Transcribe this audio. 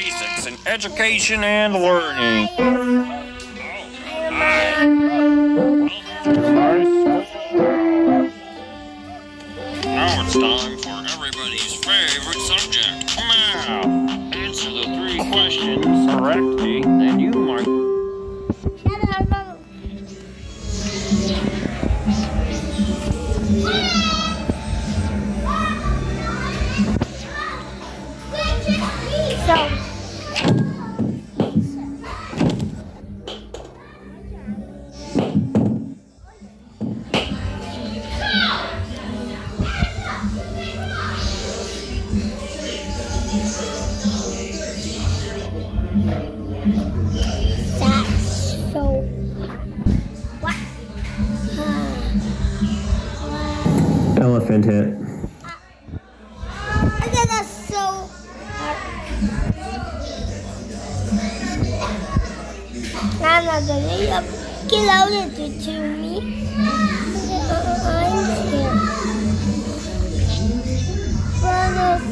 basics in education and learning. Now it's time for everybody's favorite subject, math. Answer the three questions correctly, and you might. So, That's so. Elephant hit. Uh, uh, that's so. I'm not gonna get out of it to. I'm scared. Brothers.